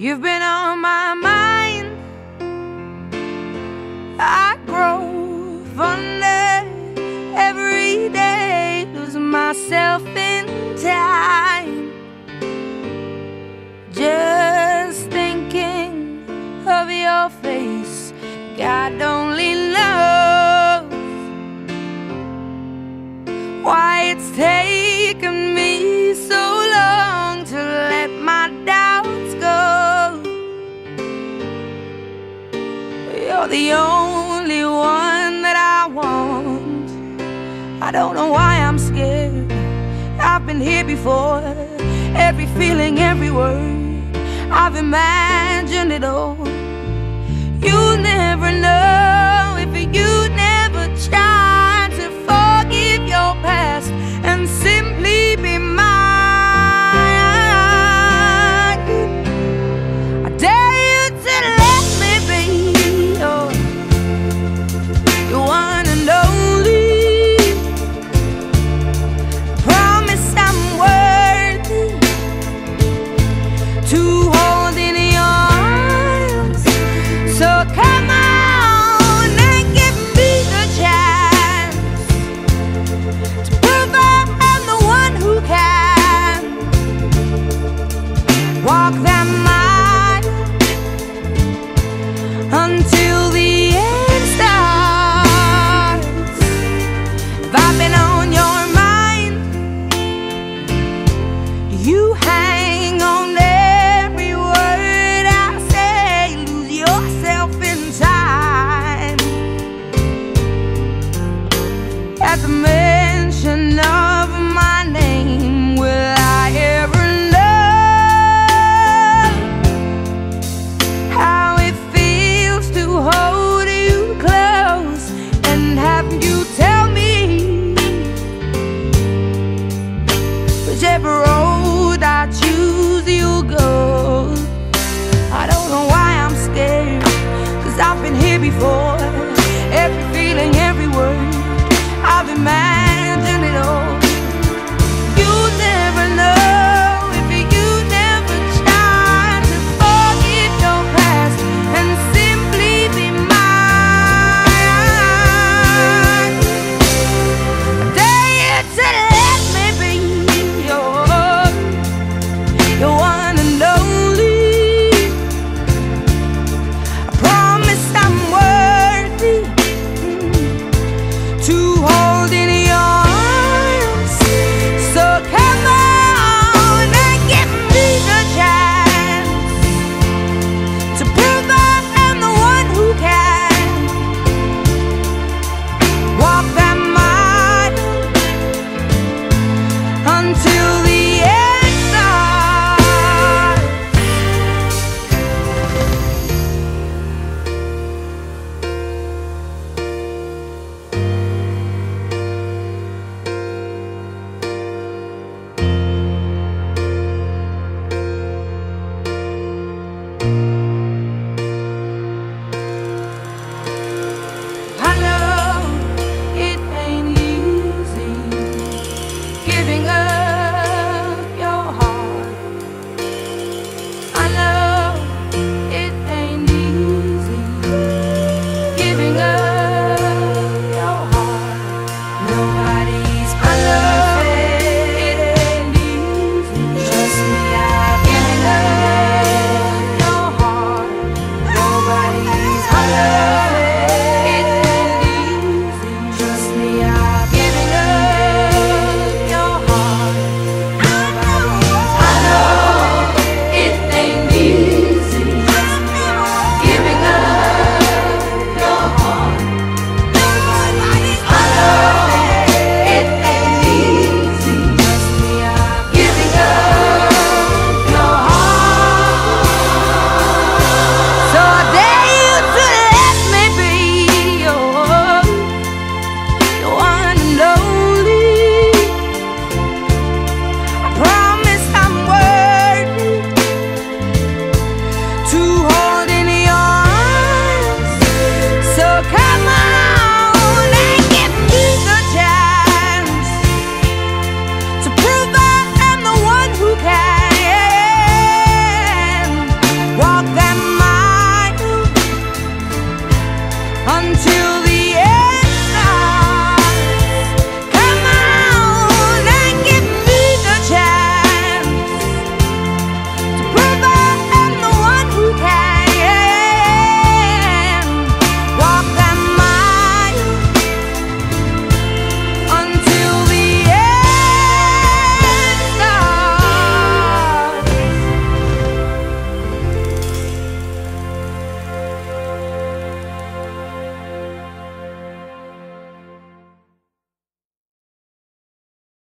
You've been on my mind. I grow fonder every day, lose myself in time. Just thinking of your face, God only knows why it's taken me The only one that I want. I don't know why I'm scared. I've been here before. Every feeling, every word. I've imagined it all. The mention